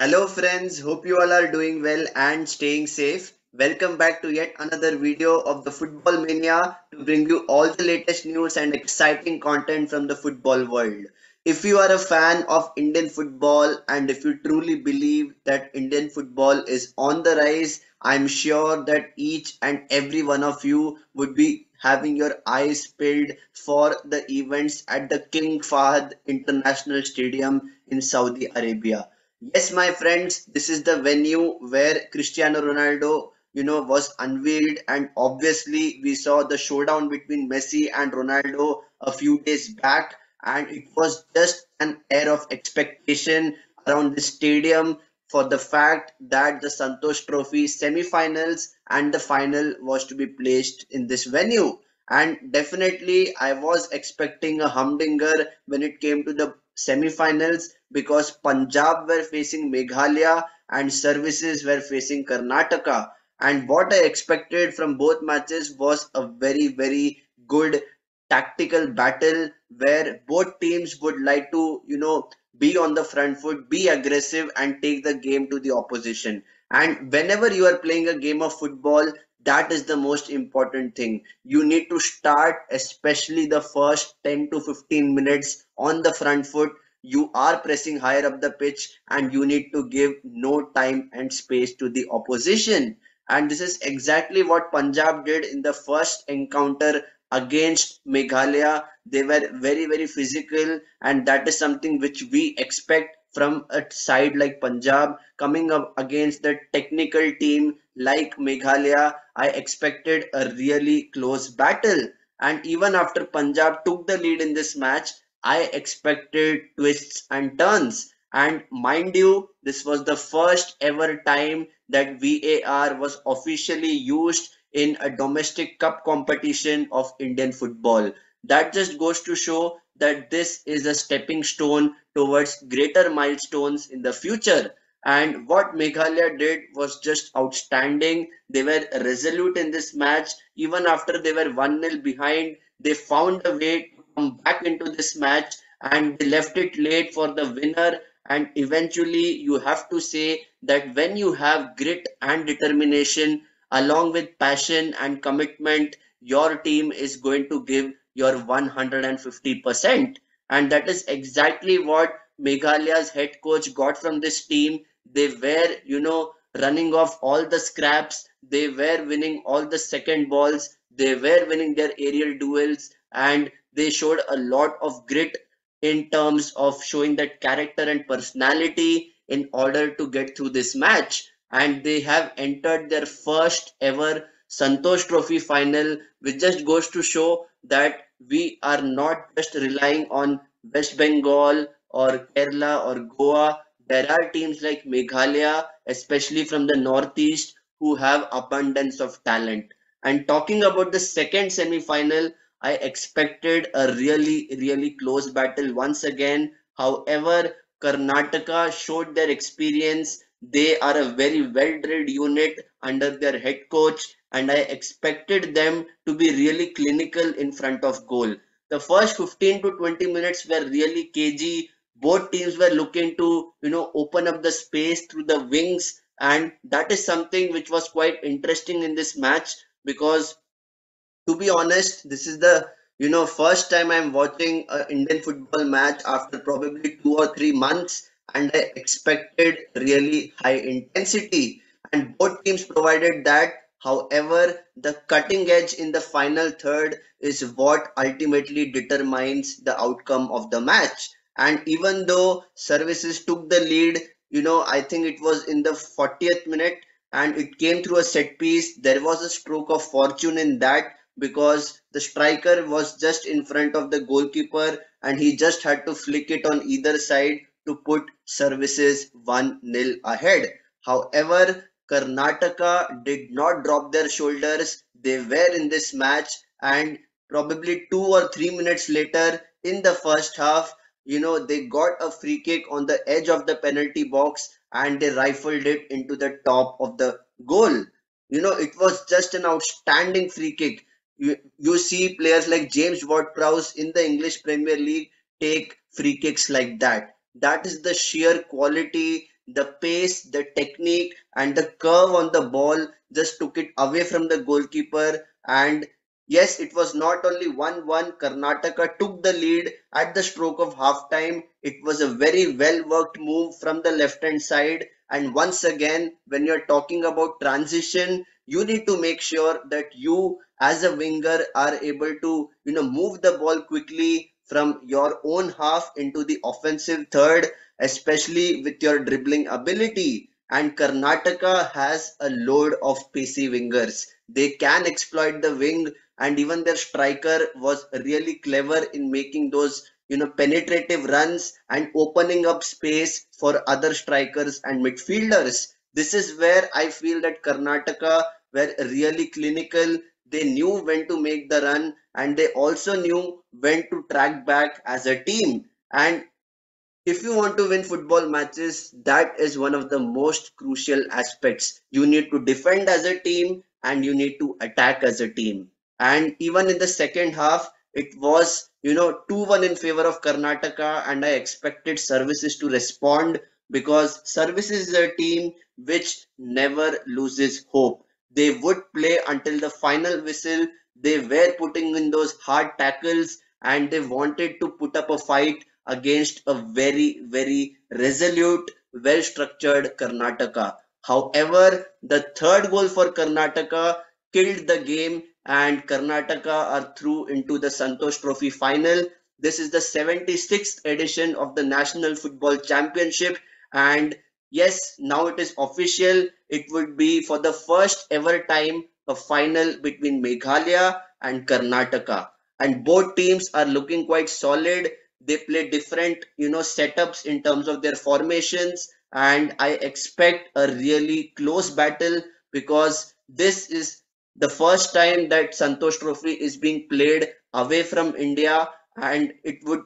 Hello friends, hope you all are doing well and staying safe. Welcome back to yet another video of the Football Mania to bring you all the latest news and exciting content from the football world. If you are a fan of Indian football and if you truly believe that Indian football is on the rise, I'm sure that each and every one of you would be having your eyes peeled for the events at the King Fahd International Stadium in Saudi Arabia. Yes, my friends, this is the venue where Cristiano Ronaldo, you know, was unveiled, and obviously we saw the showdown between Messi and Ronaldo a few days back, and it was just an air of expectation around the stadium for the fact that the Santosh Trophy semi-finals and the final was to be placed in this venue. And definitely, I was expecting a humdinger when it came to the semi-finals because Punjab were facing Meghalaya and services were facing Karnataka. And what I expected from both matches was a very, very good tactical battle where both teams would like to, you know, be on the front foot, be aggressive, and take the game to the opposition. And whenever you are playing a game of football, that is the most important thing. You need to start, especially the first 10 to 15 minutes on the front foot. You are pressing higher up the pitch, and you need to give no time and space to the opposition. And this is exactly what Punjab did in the first encounter against Meghalaya. They were very, very physical, and that is something which we expect from a side like Punjab coming up against the technical team like Meghalaya. I expected a really close battle. And even after Punjab took the lead in this match, I expected twists and turns. And mind you, this was the first ever time that VAR was officially used in a domestic cup competition of Indian football. That just goes to show that this is a stepping stone towards greater milestones in the future. And what Meghalaya did was just outstanding. They were resolute in this match. Even after they were 1 0 behind, they found a way come back into this match and they left it late for the winner. And eventually, you have to say that when you have grit and determination, along with passion and commitment, your team is going to give your 150%. And that is exactly what Meghalaya's head coach got from this team. They were, you know, running off all the scraps. They were winning all the second balls. They were winning their aerial duels. And they showed a lot of grit in terms of showing that character and personality in order to get through this match. And they have entered their first ever Santosh Trophy final, which just goes to show that we are not just relying on West Bengal or Kerala or Goa. There are teams like Meghalaya, especially from the northeast, who have abundance of talent. And talking about the second semi-final, I expected a really, really close battle once again. However, Karnataka showed their experience. They are a very well-drilled unit under their head coach and I expected them to be really clinical in front of goal. The first 15 to 20 minutes were really cagey. Both teams were looking to, you know, open up the space through the wings, and that is something which was quite interesting in this match because, to be honest, this is the you know first time I'm watching an Indian football match after probably two or three months, and I expected really high intensity, and both teams provided that However, the cutting edge in the final third is what ultimately determines the outcome of the match. And even though services took the lead, you know, I think it was in the 40th minute and it came through a set piece. There was a stroke of fortune in that because the striker was just in front of the goalkeeper and he just had to flick it on either side to put services 1 0 ahead. However, Karnataka did not drop their shoulders. They were in this match, and probably two or three minutes later in the first half, you know, they got a free kick on the edge of the penalty box and they rifled it into the top of the goal. You know, it was just an outstanding free kick. You, you see players like James Ward-Prowse in the English Premier League take free kicks like that. That is the sheer quality the pace, the technique, and the curve on the ball just took it away from the goalkeeper. And yes, it was not only 1 1, Karnataka took the lead at the stroke of half time. It was a very well worked move from the left hand side. And once again, when you're talking about transition, you need to make sure that you as a winger are able to you know move the ball quickly from your own half into the offensive third especially with your dribbling ability and Karnataka has a load of pacey wingers they can exploit the wing and even their striker was really clever in making those you know penetrative runs and opening up space for other strikers and midfielders this is where I feel that Karnataka were really clinical. They knew when to make the run and they also knew when to track back as a team. And if you want to win football matches, that is one of the most crucial aspects. You need to defend as a team and you need to attack as a team. And even in the second half, it was, you know, 2 1 in favor of Karnataka, and I expected services to respond because services is a team which never loses hope. They would play until the final whistle. They were putting in those hard tackles and they wanted to put up a fight against a very, very resolute, well structured Karnataka. However, the third goal for Karnataka killed the game and Karnataka are through into the Santosh Trophy final. This is the 76th edition of the National Football Championship and yes, now it is official. It would be for the first ever time a final between Meghalaya and Karnataka. And both teams are looking quite solid. They play different, you know, setups in terms of their formations. And I expect a really close battle because this is the first time that Santosh Trophy is being played away from India. And it would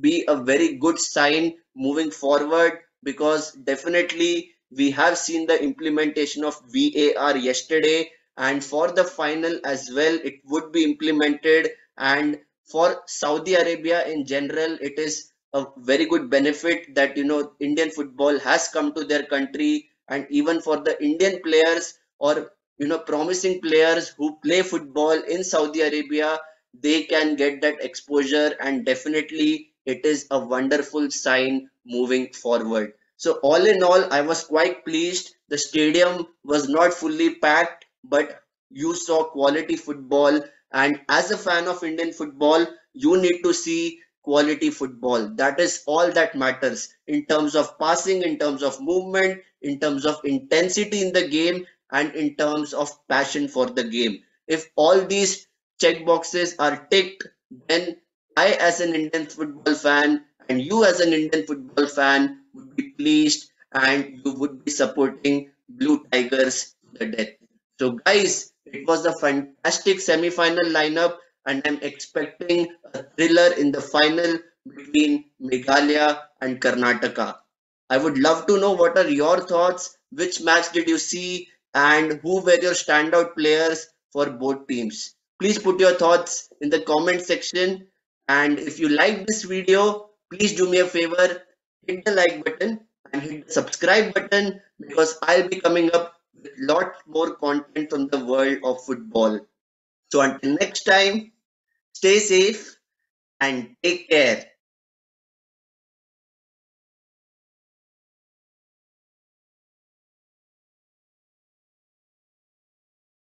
be a very good sign moving forward because definitely we have seen the implementation of VAR yesterday and for the final as well it would be implemented. And for Saudi Arabia in general it is a very good benefit that you know Indian football has come to their country. And even for the Indian players or you know promising players who play football in Saudi Arabia they can get that exposure. And definitely it is a wonderful sign moving forward. So all in all, I was quite pleased. The stadium was not fully packed, but you saw quality football. And as a fan of Indian football, you need to see quality football. That is all that matters in terms of passing, in terms of movement, in terms of intensity in the game, and in terms of passion for the game. If all these check boxes are ticked, then I, as an Indian football fan, and you, as an Indian football fan, would be pleased and you would be supporting Blue Tigers to the death. So, guys, it was a fantastic semi final lineup, and I'm expecting a thriller in the final between Meghalaya and Karnataka. I would love to know what are your thoughts, which match did you see, and who were your standout players for both teams. Please put your thoughts in the comment section and if you like this video, please do me a favor, hit the like button and hit the subscribe button because I'll be coming up with lot more content from the world of football. So until next time, stay safe and take care.